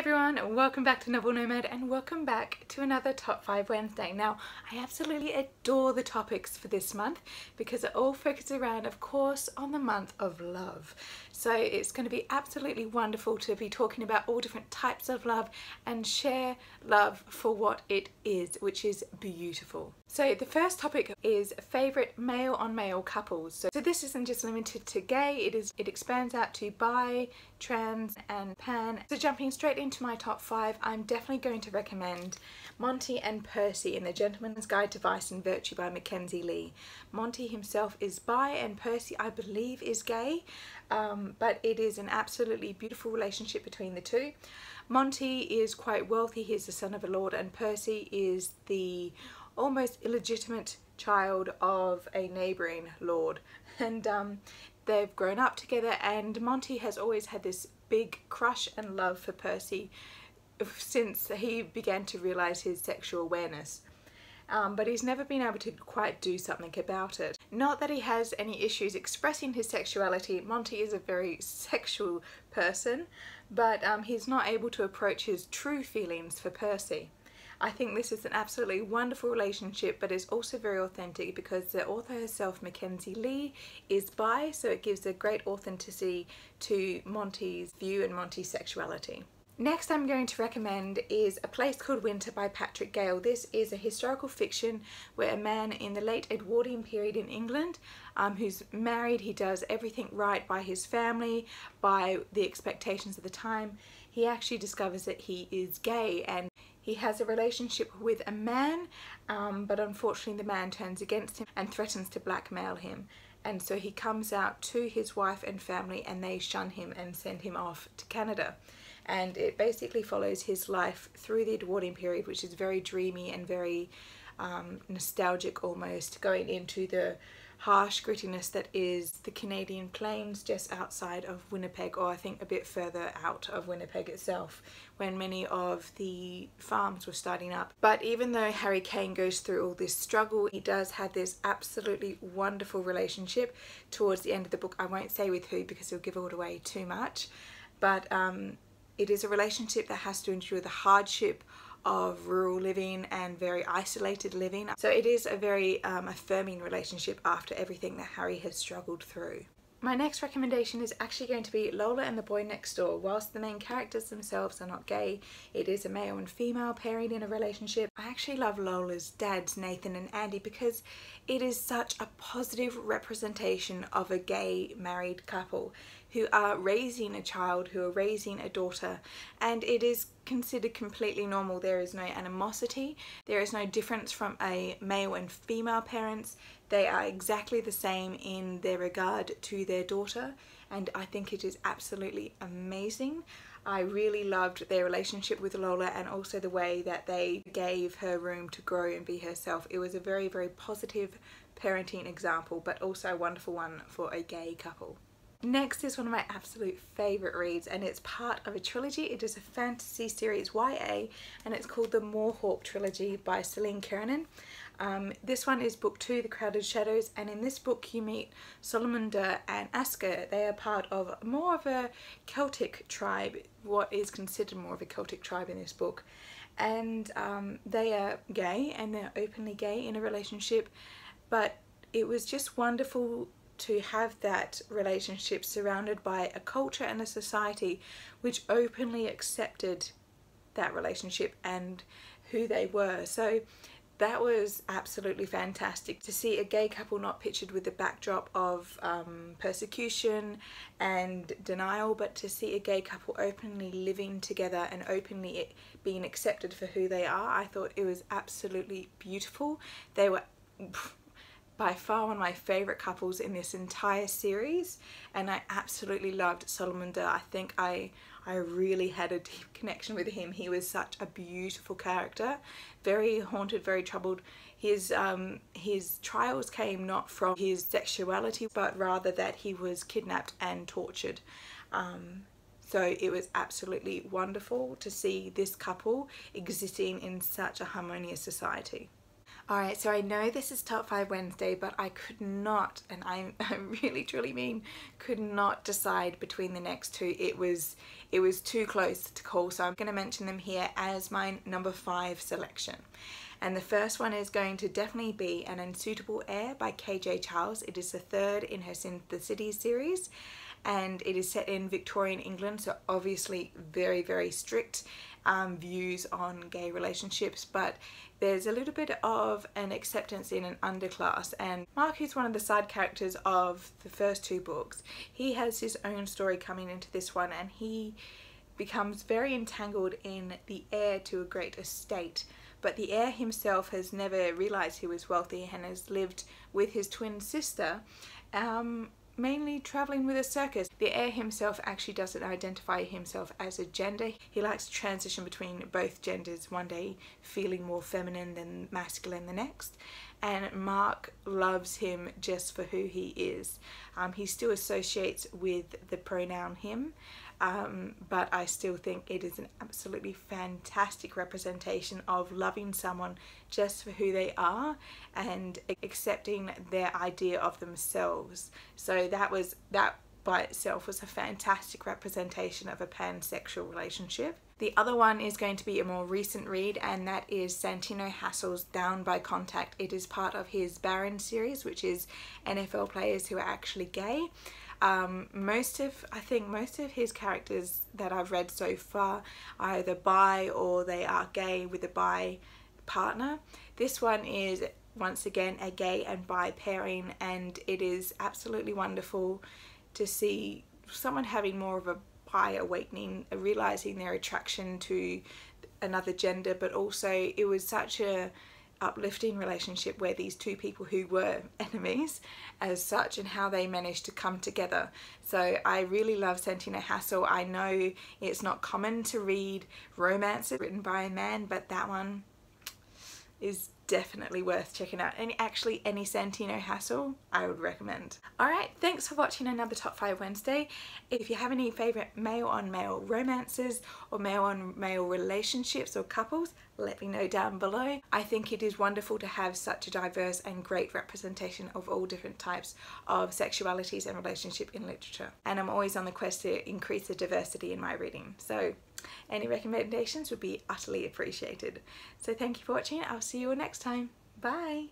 everyone, welcome back to Novel Nomad and welcome back to another Top 5 Wednesday. Now, I absolutely adore the topics for this month because it all focuses around, of course, on the month of love. So it's going to be absolutely wonderful to be talking about all different types of love and share love for what it is, which is beautiful. So the first topic is favourite male on male couples. So, so this isn't just limited to gay, it is it expands out to bi, trans and pan. So jumping straight into my top five, I'm definitely going to recommend Monty and Percy in The Gentleman's Guide to Vice and Virtue by Mackenzie Lee. Monty himself is bi and Percy I believe is gay um, but it is an absolutely beautiful relationship between the two. Monty is quite wealthy, he's the son of a lord, and Percy is the almost illegitimate child of a neighbouring lord. And um, they've grown up together, and Monty has always had this big crush and love for Percy since he began to realise his sexual awareness um, but he's never been able to quite do something about it. Not that he has any issues expressing his sexuality, Monty is a very sexual person, but um, he's not able to approach his true feelings for Percy. I think this is an absolutely wonderful relationship but it's also very authentic because the author herself, Mackenzie Lee, is bi so it gives a great authenticity to Monty's view and Monty's sexuality. Next I'm going to recommend is A Place Called Winter by Patrick Gale. This is a historical fiction where a man in the late Edwardian period in England um, who's married, he does everything right by his family, by the expectations of the time. He actually discovers that he is gay and he has a relationship with a man um, but unfortunately the man turns against him and threatens to blackmail him. And so he comes out to his wife and family and they shun him and send him off to Canada. And it basically follows his life through the Edwardian period which is very dreamy and very um, nostalgic almost going into the harsh grittiness that is the Canadian plains just outside of Winnipeg or I think a bit further out of Winnipeg itself when many of the farms were starting up. But even though Harry Cane goes through all this struggle, he does have this absolutely wonderful relationship towards the end of the book. I won't say with who because it'll give it away too much. But um, it is a relationship that has to endure the hardship of rural living and very isolated living. So it is a very um, affirming relationship after everything that Harry has struggled through. My next recommendation is actually going to be Lola and the Boy Next Door. Whilst the main characters themselves are not gay, it is a male and female pairing in a relationship. I actually love Lola's dads, Nathan and Andy, because it is such a positive representation of a gay married couple who are raising a child, who are raising a daughter, and it is considered completely normal. There is no animosity, there is no difference from a male and female parents. They are exactly the same in their regard to their daughter, and I think it is absolutely amazing. I really loved their relationship with Lola and also the way that they gave her room to grow and be herself. It was a very, very positive parenting example, but also a wonderful one for a gay couple. Next is one of my absolute favourite reads and it's part of a trilogy. It is a fantasy series YA and it's called the Moorehawke Trilogy by Celine Kiernan. Um, this one is book two, The Crowded Shadows, and in this book you meet Solomunda and Asker. They are part of more of a Celtic tribe, what is considered more of a Celtic tribe in this book. And um, they are gay and they're openly gay in a relationship, but it was just wonderful to have that relationship surrounded by a culture and a society which openly accepted that relationship and who they were. So that was absolutely fantastic to see a gay couple not pictured with the backdrop of um, persecution and denial but to see a gay couple openly living together and openly being accepted for who they are I thought it was absolutely beautiful they were by far one of my favourite couples in this entire series and I absolutely loved Solomunda. I think I I really had a deep connection with him. He was such a beautiful character, very haunted, very troubled. His um, his trials came not from his sexuality but rather that he was kidnapped and tortured. Um, so it was absolutely wonderful to see this couple existing in such a harmonious society. Alright, so I know this is Top 5 Wednesday, but I could not, and I, I really truly mean, could not decide between the next two. It was it was too close to call, so I'm going to mention them here as my number 5 selection. And the first one is going to definitely be An Unsuitable Heir by KJ Charles. It is the third in her Sin the City series and it is set in Victorian England, so obviously very, very strict um, views on gay relationships, but there's a little bit of an acceptance in an underclass. And Mark, who's one of the side characters of the first two books, he has his own story coming into this one, and he becomes very entangled in the heir to a great estate. But the heir himself has never realized he was wealthy and has lived with his twin sister um, mainly traveling with a circus. The heir himself actually doesn't identify himself as a gender. He likes to transition between both genders, one day feeling more feminine than masculine the next. And Mark loves him just for who he is. Um, he still associates with the pronoun him, um, but I still think it is an absolutely fantastic representation of loving someone just for who they are and accepting their idea of themselves. So that was that by itself was a fantastic representation of a pansexual relationship. The other one is going to be a more recent read and that is Santino Hassel's Down by Contact. It is part of his Baron series which is NFL players who are actually gay. Um, most of, I think most of his characters that I've read so far are either bi or they are gay with a bi partner. This one is once again a gay and bi pairing and it is absolutely wonderful to see someone having more of a bi awakening, realizing their attraction to another gender but also it was such a uplifting relationship where these two people who were enemies as such and how they managed to come together. So I really love Santino Hassel. I know it's not common to read romances written by a man, but that one is definitely worth checking out and actually any Santino Hassel I would recommend. Alright thanks for watching another Top 5 Wednesday. If you have any favourite male on male romances or male on male relationships or couples let me know down below. I think it is wonderful to have such a diverse and great representation of all different types of sexualities and relationship in literature and I'm always on the quest to increase the diversity in my reading so any recommendations would be utterly appreciated. So thank you for watching. I'll see you all next time. Bye!